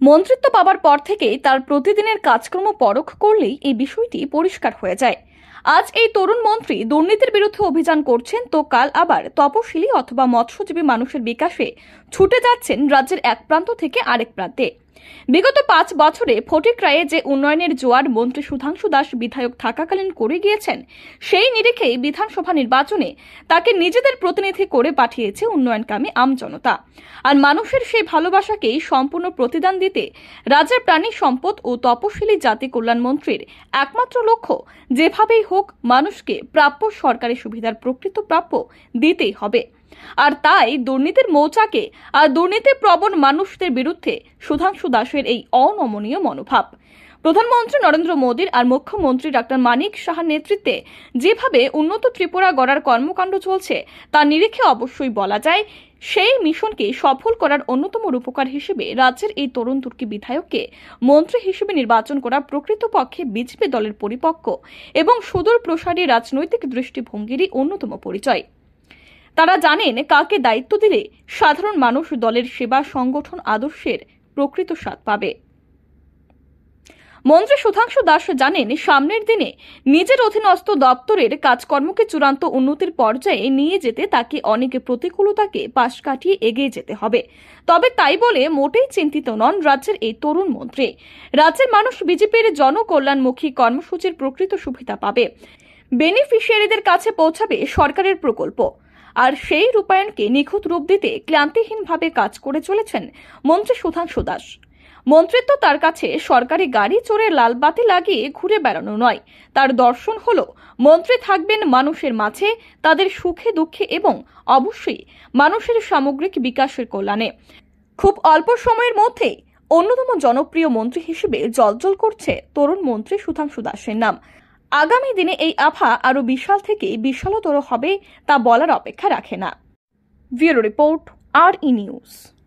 মন্ত্রিত্ব পাবার পর থেকেই তার প্রতিদিনের কাজকর্ম পরখ করলেই এই বিষয়টি পরিষ্কার হয়ে যায়। আজ এই তরুণ মন্ত্রী দুর্নীতির বিরুদ্ধে অভিযান করছেন তো কাল আবার তপশিলি অথবা মৎস্যজীবী মানুষের বিকাশে ছুটে যাচ্ছেন রাজ্যের এক প্রান্ত থেকে আরেক প্রান্তে। বিগত পাঁচ বছরে ফটিকরায়ে যে উন্নয়নের জোয়ার মন্ত্রী সুধাংশু দাস বিধায়ক থাকাকালীন করে গিয়েছেন, সেই নিরিখেই বিধানসভা নির্বাচনে তাকে নিজেদের প্রতিনিধি করে পাঠিয়েছে উন্নয়নকামী আমজনতা আর মানুষের সেই ভালোবাসাকেই সম্পূর্ণ প্রতিদান দিতে রাজ্যের প্রাণী সম্পদ ও তপশিলি জাতি কল্যাণ মন্ত্রীর একমাত্র লক্ষ্য যেভাবেই হোক মানুষকে প্রাপ্য সরকারি সুবিধার প্রকৃত প্রাপ্য দিতেই হবে। আর তাই দুর্নীতির মৌচাকে আর দুর্নীতি প্রবণ মানুষদের বিরুদ্ধে সুধাংশু দাসের এই অনমনীয় মনোভাব। প্রধানমন্ত্রী নরেন্দ্র মোদীর আর মুখ্যমন্ত্রী ডাক্তার মানিক সাহার নেতৃত্বে যেভাবে উন্নত ত্রিপুরা গড়ার কর্মকাণ্ড চলছে, তা নিরিখে অবশ্যই বলা যায়, সেই মিশনকে সফল করার অন্যতম রূপকার হিসেবে রাজ্যের এই তরুণ তুর্কি বিধায়ককে মন্ত্রী হিসেবে নির্বাচন করা প্রকৃতপক্ষে বিজেপি দলের পরিপক্ক এবং সুদূর প্রসারী রাজনৈতিক দৃষ্টিভঙ্গিরই অন্যতম পরিচয়। তারা জানেন কাকে দায়িত্ব দিলে সাধারণ মানুষ দলের সেবা সংগঠন আদর্শের প্রকৃত স্বাদ পাবে। মন্ত্রী সুধাংশু দাস জানেন, সামনের দিনে নিজের অধীনস্থ দপ্তরের কাজকর্মকে চূড়ান্ত উন্নতির পর্যায়ে নিয়ে যেতে তাকে অনেক প্রতিকূলতাকে পাশ কাটিয়ে এগিয়ে যেতে হবে। তবে তাই বলে মোটেই চিন্তিত নন রাজ্যের এই তরুণ মন্ত্রী। রাজ্যের মানুষ বিজেপির জনকল্যাণমুখী কর্মসূচির প্রকৃত সুবিধা পাবে। বেনিফিশিয়ারিদের কাছে পৌঁছাবে সরকারের প্রকল্প। আর সেই রূপায়ণকে নিখুঁত রূপ দিতে ক্লান্তিহীনভাবে কাজ করে চলেছেন মন্ত্রী সুধাংশু দাস। মন্ত্রিত্ব তার কাছে সরকারি গাড়ি চড়ে লালবাতি লাগিয়ে ঘুরে বেড়ানো নয়। তার দর্শন হল, মন্ত্রী থাকবেন মানুষের মাঝে, তাদের সুখে দুঃখে এবং অবশ্যই মানুষের সামগ্রিক বিকাশের কল্যাণে। খুব অল্প সময়ের মধ্যেই অন্যতম জনপ্রিয় মন্ত্রী হিসেবে জলজল করছে তরুণ মন্ত্রী সুধাংশু দাসের নাম। আগামী দিনে এই আফা আরও বিশাল থেকে বিশালতর হবে তা বলার অপেক্ষা রাখে না। ব্যুরো রিপোর্ট, আর ই নিউজ।